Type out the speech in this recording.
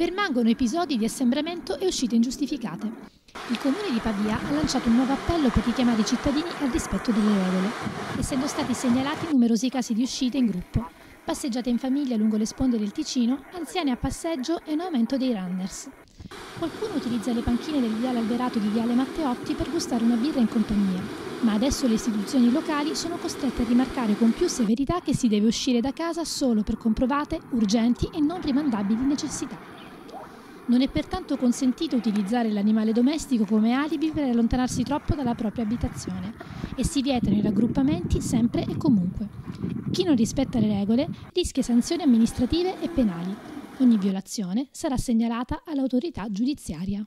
Permangono episodi di assembramento e uscite ingiustificate. Il comune di Pavia ha lanciato un nuovo appello per richiamare i cittadini al rispetto delle regole, essendo stati segnalati numerosi casi di uscite in gruppo, passeggiate in famiglia lungo le sponde del Ticino, anziani a passeggio e un aumento dei runners. Qualcuno utilizza le panchine del viale Alberato di viale Matteotti per gustare una birra in compagnia, ma adesso le istituzioni locali sono costrette a rimarcare con più severità che si deve uscire da casa solo per comprovate, urgenti e non rimandabili necessità. Non è pertanto consentito utilizzare l'animale domestico come alibi per allontanarsi troppo dalla propria abitazione e si vietano i raggruppamenti sempre e comunque. Chi non rispetta le regole rischia sanzioni amministrative e penali. Ogni violazione sarà segnalata all'autorità giudiziaria.